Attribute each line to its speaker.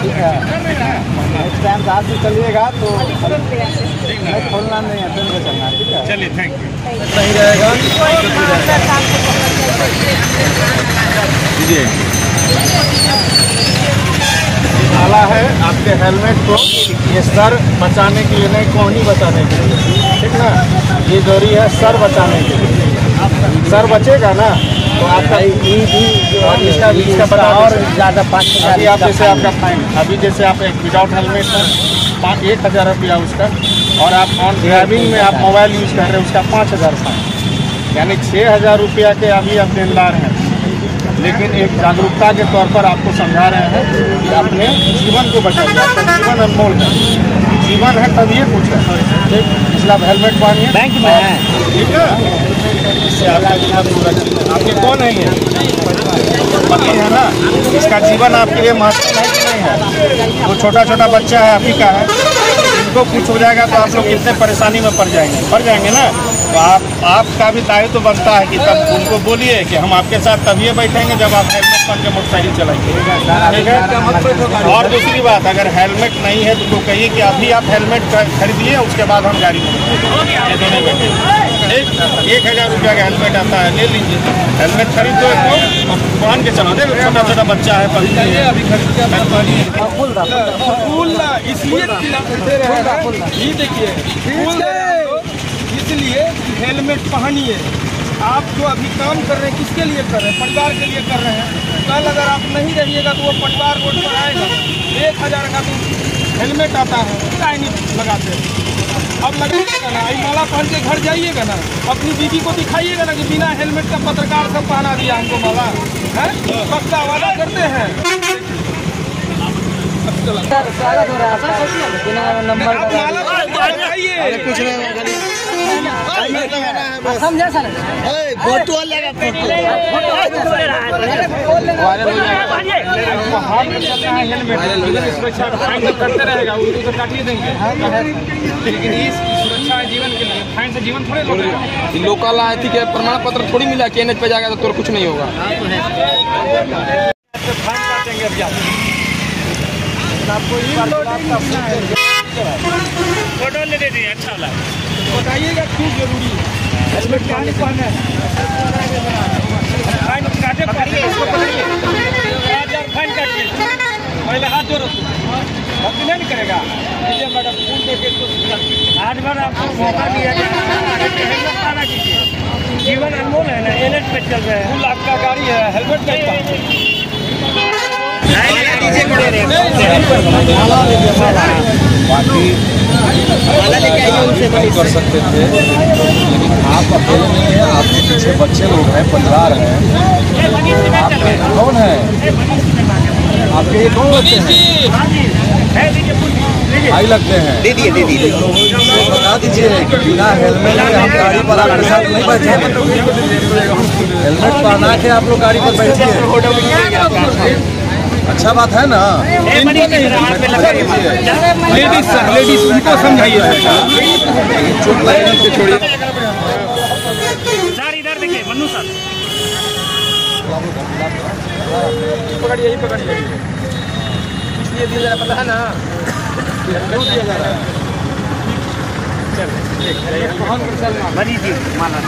Speaker 1: ठीक है next time आप भी चलिएगा तो खोलना नहीं है फिर चलना ठीक है
Speaker 2: चलिए थैंक यू
Speaker 1: रहेगा जी आला है आपके हेलमेट को ये सर बचाने के लिए, नहीं, कोहनी बचाने के लिए। ठीक ना? ये ज़रूरी है सर बचाने के लिए। सर बचेगा ना? तो आपका और इसका इसका बता और ज़्यादा पाँच अभी आप जैसे आपका फाइन अभी जैसे आप एक विदाउट हेलमेट है पाँच एक हज़ार रुपया उसका और आप ऑन ड्राइविंग में आप मोबाइल यूज़ कर रहे हैं उसका पाँच हज़ार फाइन यानी छः हज़ार रुपया के अभी आप देनदार हैं। लेकिन एक जागरूकता के तौर पर आपको समझा रहे हैं कि अपने जीवन को बचाइए आपका जीवन अनमोल है। जीवन है तब ये कुछ है। ठीक इसलिए आप हेलमेट पहनिए बैंक में है ठीक है? इससे आपका जीवन सुरक्षित आपके कौन है ये? पति है ना? इसका जीवन आपके लिए महत्वपूर्ण है कि नहीं है। वो छोटा छोटा बच्चा है आप ही का है। इनको कुछ हो जाएगा तो आप लोग कितने परेशानी में पड़ जाएँगे। पड़ जाएँगे ना? तो आप, आपका भी दायित्व तो बनता है कि तब उनको बोलिए कि हम आपके साथ तभी बैठेंगे जब आप हेलमेट पहन के मोटरसाइकिल चलाएँगे। और दूसरी बात, अगर हेलमेट नहीं है तो कहिए कि अभी आप हेलमेट खरीदिए उसके बाद हम गाड़ी में। बैठे। एक हज़ार रुपया का हेलमेट आता है ले लीजिए। हेलमेट खरीद दो इसको पहन के चलो देखो छोटा छोटा बच्चा है है। अभी
Speaker 3: फूल इसलिए खिलाते रहे ये देखिए फूल दे रहे हैं तो इसलिए हेलमेट पहनिए आप जो अभी काम कर रहे हैं किसके लिए कर रहे हैं? परिवार के लिए कर रहे हैं। कल अगर आप नहीं रहिएगा तो वो परिवार रोड पर आएगा। एक हज़ार का तो हेलमेट आता है नहीं लगाते अब लगाइएगा ना आई माला पहन के घर जाइएगा ना अपनी बीवी को दिखाइएगा ना कि बिना हेलमेट का पत्रकार सब पहना दिया हमको माला है? पक्का वादा करते हैं।
Speaker 4: स्वागत हो रहा है
Speaker 5: लोकल आई थी प्रमाण पत्र थोड़ी मिला कि एनएच पे जाएगा तो कुछ नहीं होगा
Speaker 2: फ़ोटो ले दे दिए अच्छा लगा
Speaker 3: बताइएगा क्यों ज़रूरी है हेलमेट क्या नहीं है फाइन काटे पड़िए इसको पकड़िए फाइन काटिए पहले हाथ जोड़ो भक्ति नहीं करेगा लीजिए मैडम फूल देके इसको
Speaker 2: आज भर आपको मौका दिया कीजिए जीवन अनमोल है ना एनएच पे चल रहे हैं
Speaker 3: फूल आपका गाड़ी है हेलमेट नहीं पहना
Speaker 1: बाकी नहीं कर सकते थे। लेकिन आप अकेले नहीं है आपके पीछे बच्चे लोग हैं परिवार है। आपके कौन है? आपके ये कौन बच्चे हैं? भाई लगते हैं। दे दिए दे दिए बता दीजिए बिना हेलमेट के हम गाड़ी पर आपके साथ नहीं बैठे हेलमेट पहना के आप लोग गाड़ी पर बैठिए। अच्छा बात है ना।
Speaker 3: लेडीज़ सर लेडीज़ उनको समझाइए।
Speaker 1: चोट लगेगा तो छोड़िए।
Speaker 2: सर इधर देखिए मन्नू सर।
Speaker 3: पकड़िए यही पकड़िए। इसलिए दिया जरा पता है ना। क्यों दिया जा रहा है?
Speaker 2: भरी जी माला